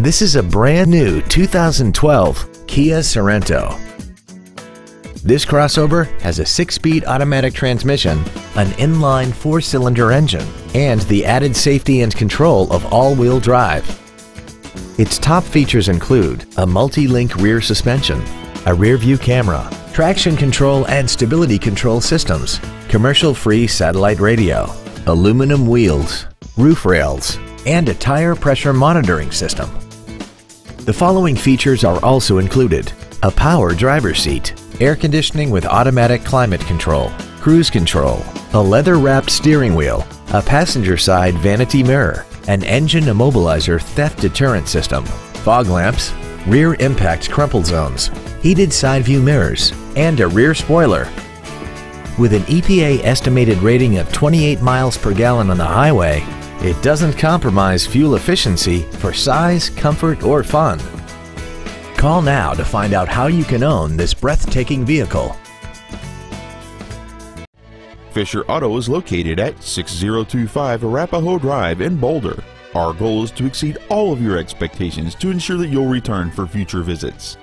This is a brand new 2012 Kia Sorento. This crossover has a six-speed automatic transmission, an inline four-cylinder engine, and the added safety and control of all-wheel drive. Its top features include a multi-link rear suspension, a rear-view camera, traction control and stability control systems, commercial-free satellite radio, aluminum wheels, roof rails, and a tire pressure monitoring system. The following features are also included. A power driver's seat, air conditioning with automatic climate control, cruise control, a leather-wrapped steering wheel, a passenger side vanity mirror, an engine immobilizer theft deterrent system, fog lamps, rear impact crumple zones, heated side view mirrors, and a rear spoiler. With an EPA estimated rating of 28 miles per gallon on the highway, it doesn't compromise fuel efficiency for size, comfort, or fun. Call now to find out how you can own this breathtaking vehicle. Fisher Auto is located at 6025 Arapahoe Drive in Boulder. Our goal is to exceed all of your expectations to ensure that you'll return for future visits.